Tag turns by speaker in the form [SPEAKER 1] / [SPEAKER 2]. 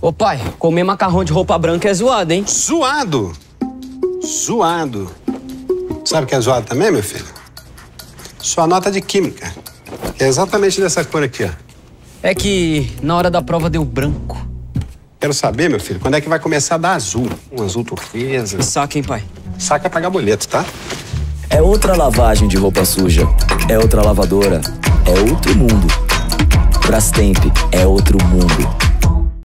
[SPEAKER 1] Ô pai, comer macarrão de roupa branca é zoado, hein?
[SPEAKER 2] Zoado! Zoado. Sabe o que é zoado também, meu filho? Sua nota de química. É exatamente dessa cor aqui, ó.
[SPEAKER 1] É que na hora da prova deu branco.
[SPEAKER 2] Quero saber, meu filho, quando é que vai começar a dar azul? Um azul turquesa.
[SPEAKER 1] Saca, hein, pai?
[SPEAKER 2] Saca é pagar boleto, tá?
[SPEAKER 3] É outra lavagem de roupa suja. É outra lavadora. É outro mundo. Brastemp é outro mundo.